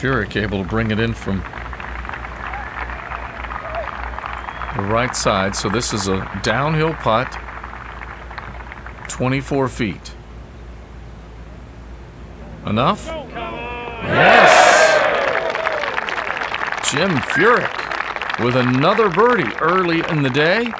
Furyk able to bring it in from the right side. So this is a downhill putt, 24 feet. Enough? Yes! Jim Furyk with another birdie early in the day.